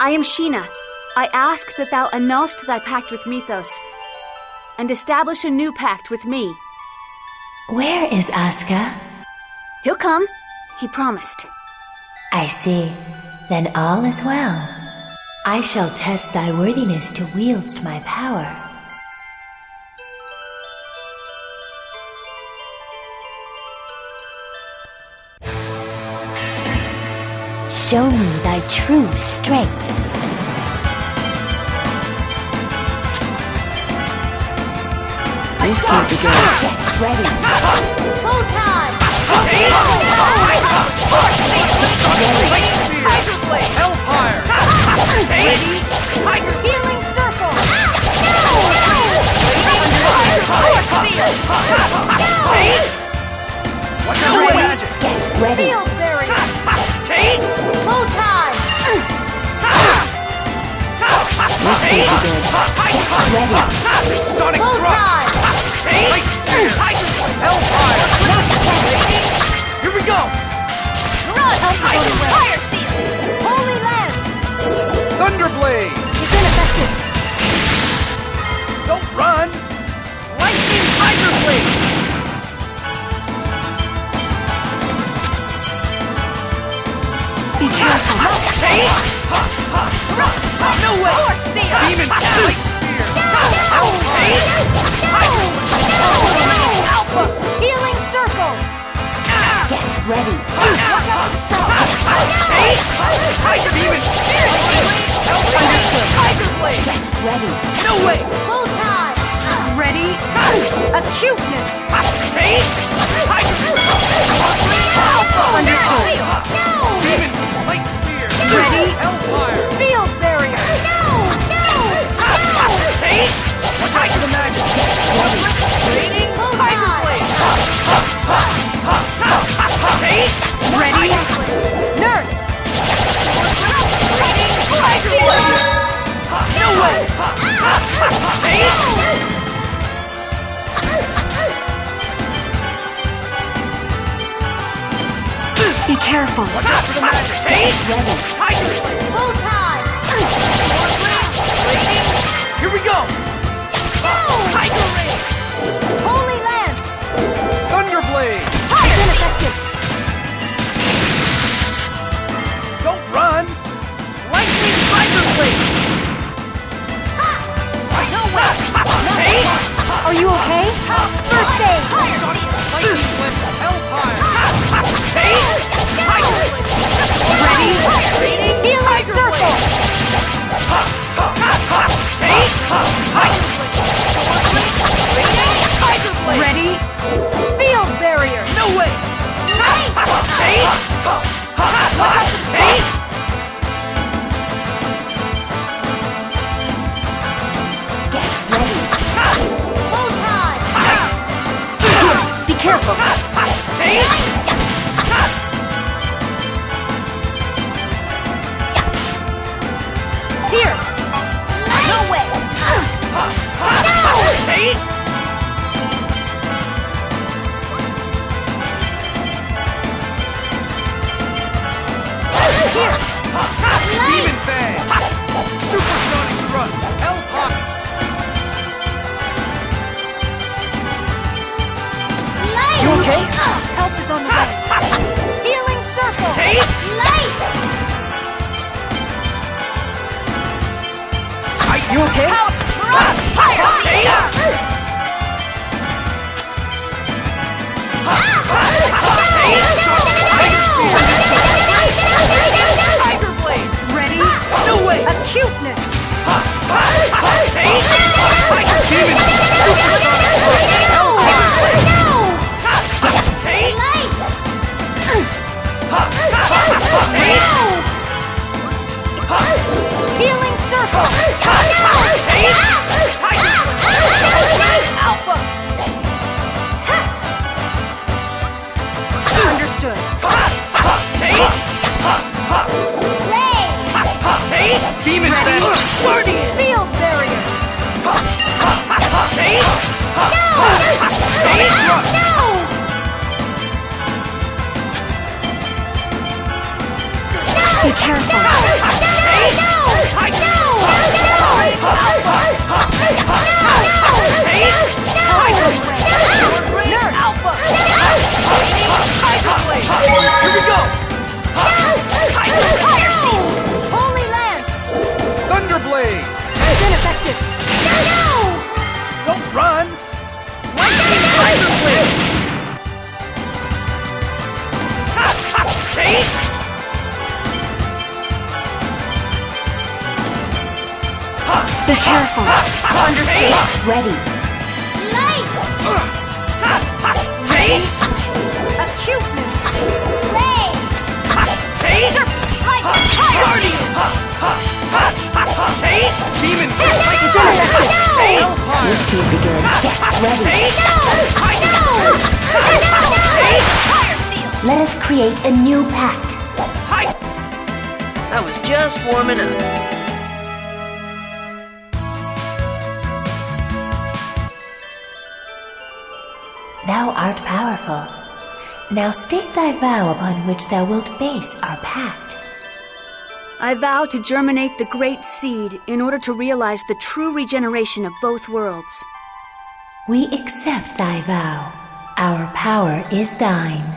I am Sheena. I ask that thou annulst thy pact with Mithos and establish a new pact with me. Where is Aska? He'll come. He promised. I see. Then all is well. I shall test thy worthiness to wield my power. Show me thy true strength. This can't be good. Get ready. Full time! Hellfire! Ready? Tiger Healing circle! Watch out for magic! Get ready. Sonic Demon Spear! Alpha! Healing circle! Get ready. Tiger! Tiger Blade! Get ready. No way! Full time! Ready? Acuteness! Be careful! Watch out for the magic! Ready. Tiger Blade! Full time! Here we go! Tiger! You okay? Take! Tiger! Ready? No way! Acuteness. Be careful. Careful. Understood. Ready. Take! Acuteness! Take! Guardian! Take! Demon! This can't be good. Ready. Take! Let us create a new pact. I was just warming up. Thou art powerful. Now state thy vow upon which thou wilt base our pact. I vow to germinate the great seed in order to realize the true regeneration of both worlds. We accept thy vow. Our power is thine.